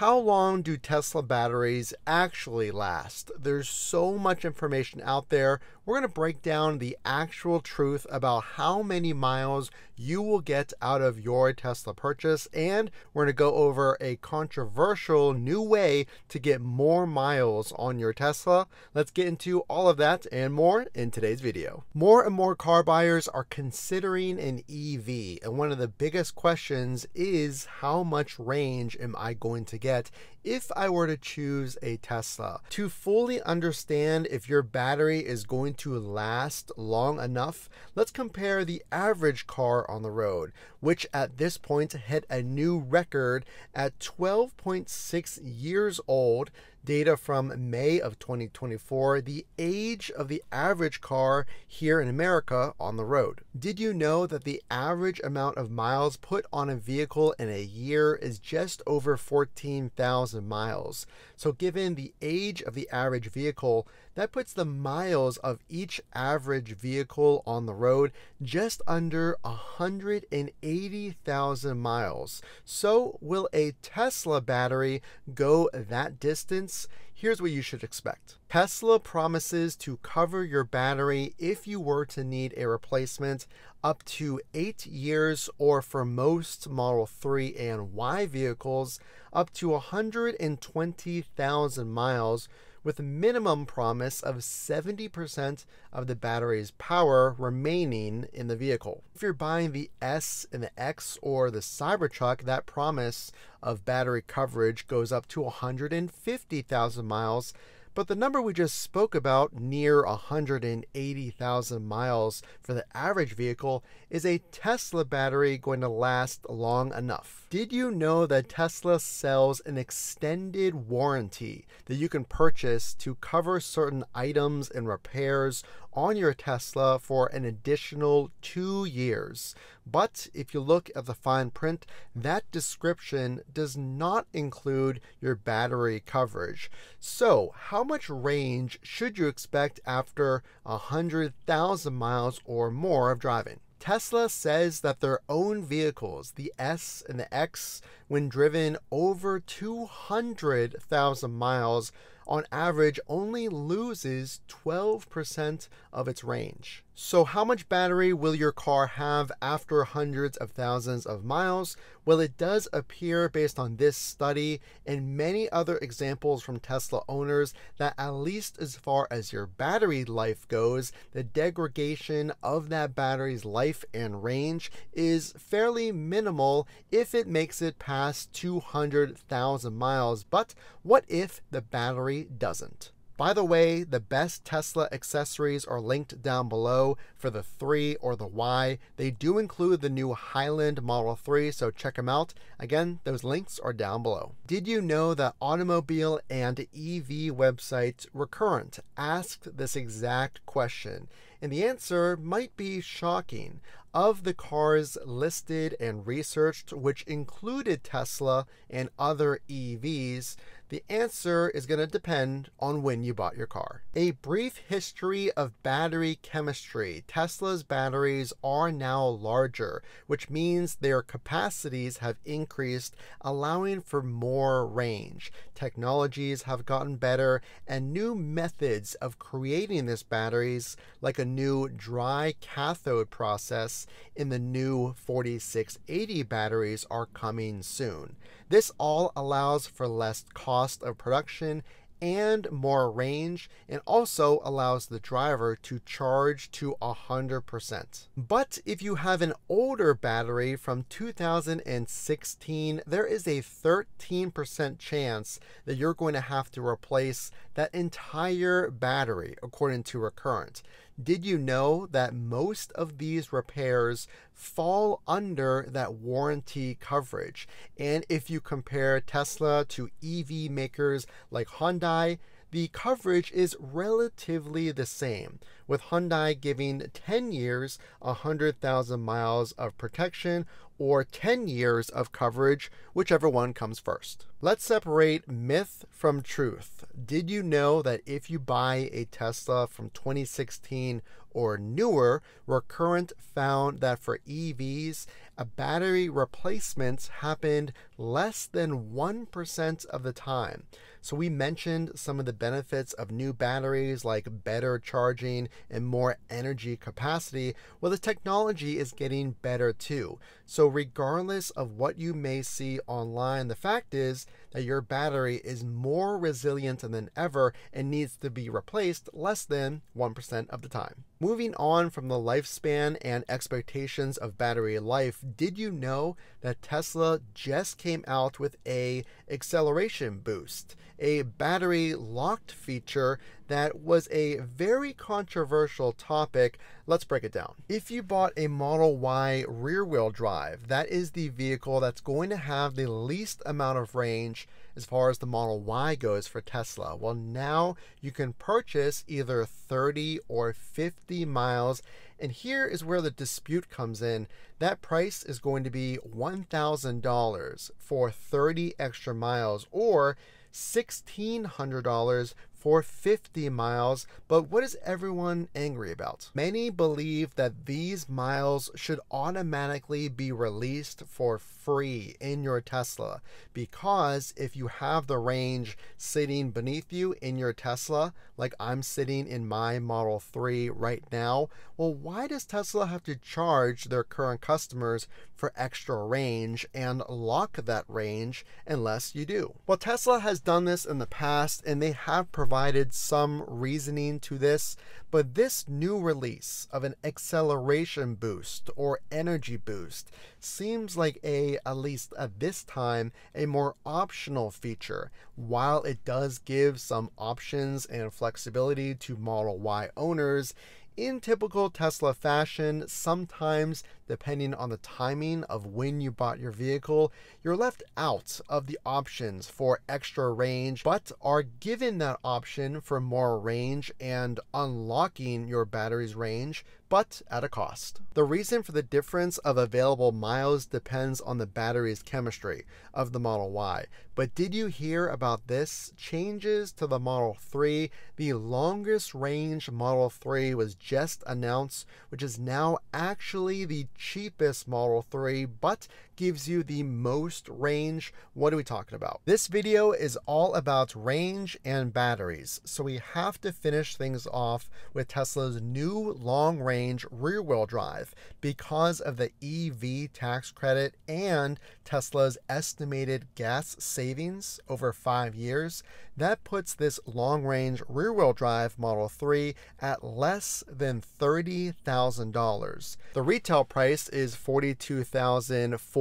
How long do Tesla batteries actually last? There's so much information out there. We're going to break down the actual truth about how many miles you will get out of your Tesla purchase, and we're going to go over a controversial new way to get more miles on your Tesla. Let's get into all of that and more in today's video. More and more car buyers are considering an EV, and one of the biggest questions is how much range am I going to get get if I were to choose a Tesla. To fully understand if your battery is going to last long enough, let's compare the average car on the road, which at this point hit a new record at 12.6 years old data from May of 2024, the age of the average car here in America on the road. Did you know that the average amount of miles put on a vehicle in a year is just over 14,000 miles? So, given the age of the average vehicle, that puts the miles of each average vehicle on the road just under 180,000 miles. So, will a Tesla battery go that distance? Here's what you should expect. Tesla promises to cover your battery if you were to need a replacement up to eight years, or for most Model 3 and Y vehicles, up to 120,000 miles with a minimum promise of 70% of the battery's power remaining in the vehicle. If you're buying the S and the X or the Cybertruck, that promise of battery coverage goes up to 150,000 miles but the number we just spoke about, near 180,000 miles for the average vehicle, is a Tesla battery going to last long enough? Did you know that Tesla sells an extended warranty that you can purchase to cover certain items and repairs on your Tesla for an additional two years. But if you look at the fine print, that description does not include your battery coverage. So, how much range should you expect after 100,000 miles or more of driving? Tesla says that their own vehicles, the S and the X, when driven over 200,000 miles, on average only loses 12% of its range. So, how much battery will your car have after hundreds of thousands of miles? Well, it does appear, based on this study and many other examples from Tesla owners, that at least as far as your battery life goes, the degradation of that battery's life and range is fairly minimal if it makes it past 200,000 miles. But what if the battery doesn't? By the way, the best Tesla accessories are linked down below for the 3 or the Y. They do include the new Highland Model 3, so check them out. Again, those links are down below. Did you know that automobile and EV websites Recurrent asked this exact question? And the answer might be shocking. Of the cars listed and researched, which included Tesla and other EVs, the answer is going to depend on when you bought your car. A brief history of battery chemistry. Tesla's batteries are now larger, which means their capacities have increased, allowing for more range. Technologies have gotten better, and new methods of creating these batteries, like a new dry cathode process in the new 4680 batteries, are coming soon. This all allows for less cost of production and more range and also allows the driver to charge to 100%. But if you have an older battery from 2016, there is a 13% chance that you're going to have to replace that entire battery according to Recurrent. Did you know that most of these repairs fall under that warranty coverage? And if you compare Tesla to EV makers like Hyundai, the coverage is relatively the same, with Hyundai giving 10 years, 100,000 miles of protection, or 10 years of coverage, whichever one comes first. Let's separate myth from truth. Did you know that if you buy a Tesla from 2016 or newer, Recurrent found that for EVs, a battery replacement happened less than 1% of the time. So, we mentioned some of the benefits of new batteries like better charging and more energy capacity. Well, the technology is getting better too. So, regardless of what you may see online, the fact is that your battery is more resilient than ever and needs to be replaced less than 1% of the time. Moving on from the lifespan and expectations of battery life, did you know that Tesla just came out with a acceleration boost, a battery locked feature that was a very controversial topic. Let's break it down. If you bought a Model Y rear wheel drive, that is the vehicle that's going to have the least amount of range as far as the Model Y goes for Tesla. Well, now you can purchase either 30 or 50 miles. And here is where the dispute comes in. That price is going to be $1,000 for 30 extra miles or $1,600 for 50 miles, but what is everyone angry about? Many believe that these miles should automatically be released for free in your Tesla because if you have the range sitting beneath you in your Tesla, like I'm sitting in my Model 3 right now, well, why does Tesla have to charge their current customers for extra range and lock that range unless you do? Well, Tesla has done this in the past and they have provided provided some reasoning to this, but this new release of an acceleration boost or energy boost seems like a, at least at this time, a more optional feature. While it does give some options and flexibility to Model Y owners, in typical Tesla fashion, sometimes depending on the timing of when you bought your vehicle, you're left out of the options for extra range, but are given that option for more range and unlocking your battery's range, but at a cost. The reason for the difference of available miles depends on the battery's chemistry of the Model Y. But did you hear about this? Changes to the Model 3. The longest range Model 3 was just announced, which is now actually the cheapest Model 3, but gives you the most range. What are we talking about? This video is all about range and batteries, so we have to finish things off with Tesla's new long range rear wheel drive because of the EV tax credit and Tesla's estimated gas savings over five years. That puts this long range rear wheel drive Model 3 at less than $30,000. The retail price is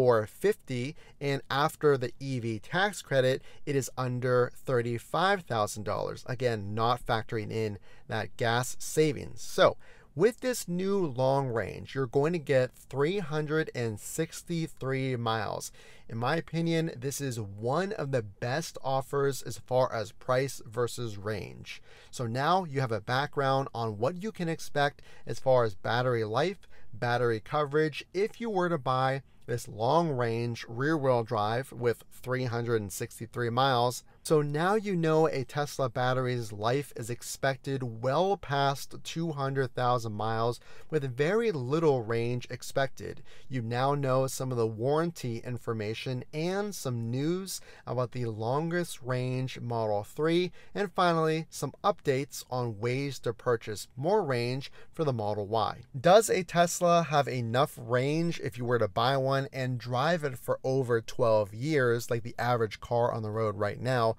$42,450 and after the EV tax credit, it is under $35,000. Again, not factoring in that gas savings. So, with this new long range, you're going to get 363 miles. In my opinion, this is one of the best offers as far as price versus range. So now you have a background on what you can expect as far as battery life, battery coverage if you were to buy this long range rear wheel drive with 363 miles so now you know a Tesla battery's life is expected well past 200,000 miles with very little range expected. You now know some of the warranty information and some news about the longest range Model 3, and finally, some updates on ways to purchase more range for the Model Y. Does a Tesla have enough range if you were to buy one and drive it for over 12 years, like the average car on the road right now?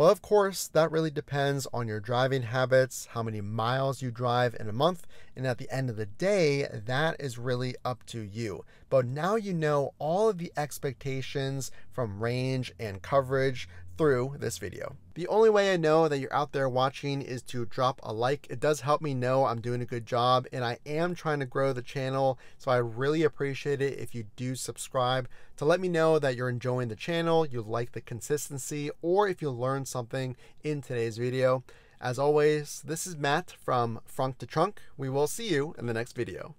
Well, of course, that really depends on your driving habits, how many miles you drive in a month, and at the end of the day, that is really up to you. But now you know all of the expectations from range and coverage through this video. The only way I know that you're out there watching is to drop a like. It does help me know I'm doing a good job and I am trying to grow the channel. So I really appreciate it if you do subscribe to let me know that you're enjoying the channel, you like the consistency, or if you learned something in today's video. As always, this is Matt from Frunk to Trunk. We will see you in the next video.